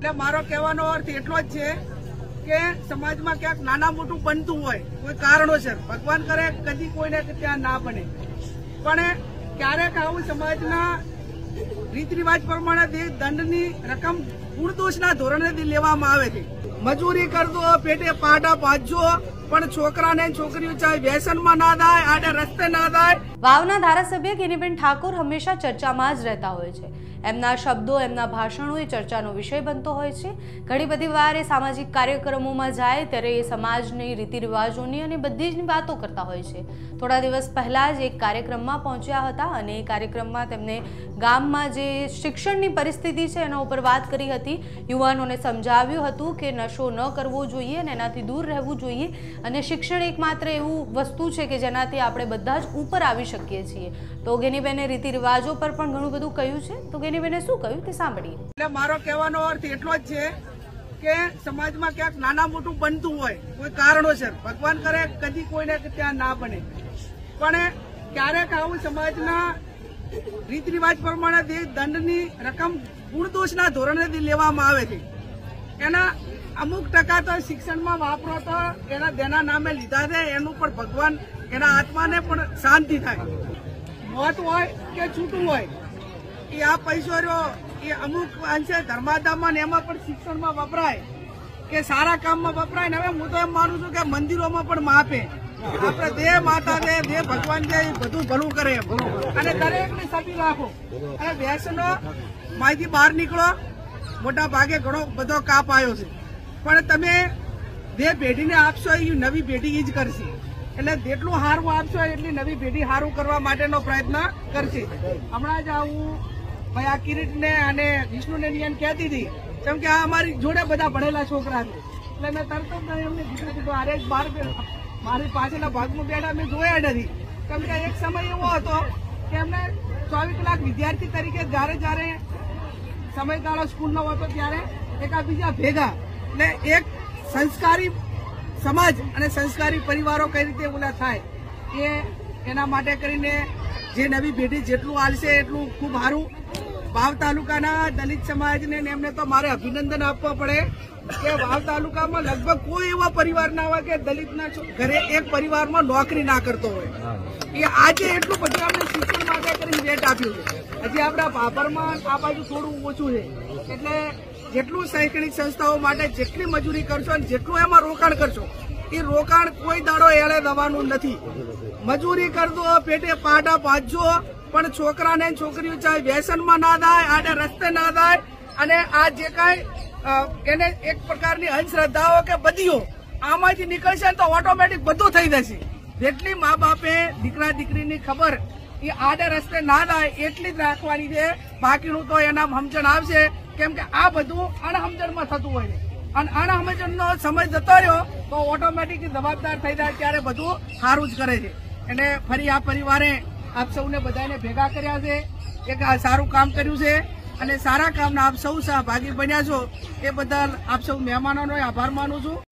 એટલે મારો કહેવાનો અર્થ એટલો જ છે કે સમાજમાં ક્યાંક નાના મોટું બનતું હોય, કોઈ કારણોસર, ભગવાન કરે કદી કોઈને ત્યાં ના બને. પણ ક્યારેક આવું સમાજના રીત રિવાજ પ્રમાણે દંડની રકમ ગુણદોષના ધોરણે લેવામાં આવે છે. મજૂરી કરજો, પેટે પાટા પાજો પણ છોકરાને છોકરીઓ ચાહે વ્યસનમાં ના થાય આડે રસ્તે ના થાય વાવના ધારાસભ્ય કિરીબેન ઠાકોર હંમેશા ચર્ચામાં જ રહેતા હોય છે. એમના શબ્દો, એમના ભાષણો એ ચર્ચાનો વિષય બનતો હોય છે. ઘણી બધી વાર એ સામાજિક કાર્યક્રમોમાં જાય, ત્યારે એ સમાજની રીતિ રિવાજોની અને બધી જ વાતો કરતા હોય છે. થોડા દિવસ પહેલાં જ એક કાર્યક્રમમાં પહોંચ્યા હતા અને એ કાર્યક્રમમાં તેમને ગામમાં જે શિક્ષણની પરિસ્થિતિ છે એના ઉપર વાત કરી હતી. યુવાનોને સમજાવ્યું હતું કે નશો ન કરવો જોઈએ અને એનાથી દૂર રહેવું જોઈએ. અને શિક્ષણ એકમાત્ર એવું વસ્તુ છે કે જેનાથી આપણે બધા જ ઉપર આવી શકીએ છીએ. તો ગેનીબેને રીતિ રિવાજો પર પણ ઘણું બધું કહ્યું છે. તો ગેનીબેને શું કહ્યું તે સાંભળીએ. એટલે મારો કહેવાનો અર્થ એટલો જ છે કે સમાજમાં ક્યાંક નાના મોટું બનતું હોય, કોઈ કારણોસર, ભગવાન કરે કદી કોઈને ત્યાં ના બને. પણ ક્યારેક આવું સમાજના રીત રિવાજ પ્રમાણે દંડની રકમ ગુણદોષના ધોરણે લેવામાં આવે છે, એના અમુક ટકા તો શિક્ષણમાં વાપરો તો એના જેના નામે લીધા છે, એનું પણ ભગવાન એના આત્માને પણ શાંતિ થાય. મોત હોય કે છૂટું હોય, એ આ પૈસો રહ્યો એ અમુક અંશે ધર્માદામાં એમાં પણ શિક્ષણમાં વપરાય કે સારા કામમાં વપરાય ને હવે હું તો એમ માનું છું કે મંદિરોમાં પણ માપે. આપણે દે માતા દે દે ભગવાન દે બધું ભલું કરે અને દરેકને સભી રાખો. અને વ્યસનો માહિતી બહાર નીકળો. મોટા ભાગે ઘણો બધો કાપ આવ્યો છે. પણ તમે જે પેઢીને આપશો એ નવી પેઢી એ જ કરશે. એટલે જેટલું સારું આપશો એટલી નવી પેઢી સારું કરવા માટેનો પ્રયત્ન કરશે. હમણાં જ આવું ભાઈ આ કિરીટને અને વિષ્ણુને નિયન કહેતી હતી, કેમ કે આ અમારી જોડે બધા ભણેલા છોકરા છે. એટલે મેં તરત જ એમને કીધું કીધું, અરે બાર મારી પાછળના ભાગમાં બેઠા મેં જોયા નથી. કેમ કે એક સમય એવો હતો કે એમને ચોવીસ કલાક વિદ્યાર્થી તરીકે જ્યારે જ્યારે સમયગાળો સ્કૂલનો હતો ત્યારે એકાબીજા ભેગા એટલે એક સંસ્કારી સમાજ અને સંસ્કારી પરિવારો કઈ રીતે ઓલા થાય એ એના માટે કરીને જે નવી પેઢી જેટલું આવશે એટલું ખૂબ સારું. વાવ તાલુકાના દલિત સમાજને ને એમને તો મારે અભિનંદન આપવા પડે કે વાવ તાલુકામાં લગભગ કોઈ એવા પરિવાર ના હોય કે દલિતના ઘરે એક પરિવારમાં નોકરી ના કરતો હોય. એ આજે એટલું બધું આપણે શિક્ષણ માટે કરીને રેટ આપ્યું છે. હજી આપણા ભાભરમાં આ બાજુ થોડું ઓછું છે. એટલે જેટલું શૈક્ષણિક સંસ્થાઓ માટે જેટલી મજૂરી કરશો અને જેટલું એમાં રોકાણ કરશો, એ રોકાણ કોઈ દાડો એળે દવાનું નથી. મજૂરી કરજો પેટે પાટા પાજો પણ છોકરાને છોકરીઓ ચાહે વ્યસનમાં ના થાય આડે રસ્તે ના થાય અને આ જે કાંઈ એને એક પ્રકારની અંધશ્રદ્ધાઓ કે બધીઓ આમાંથી નીકળશે તો ઓટોમેટિક બધું થઈ જશે. જેટલી મા બાપે દીકરા દીકરીની ખબર, એ આડે રસ્તે ના થાય એટલી જ રાખવાની છે. બાકીનું તો એના સમજણ આવશે. કેમ કે આ બધું અણહમજણમાં થતું હોય છે. અને અણહમજણનો સમય જતો રહ્યો તો ઓટોમેટિક જવાબદાર થઈ જાય ત્યારે બધું સારું જ કરે છે. એટલે ફરી આ પરિવારે આપ સૌને બધાને ભેગા કર્યા છે, એક સારું કામ કર્યું છે અને સારા કામના આપ સૌ સહભાગી બન્યા છો. એ બદલ આપ સૌ મહેમાનોનો આભાર માનું છું.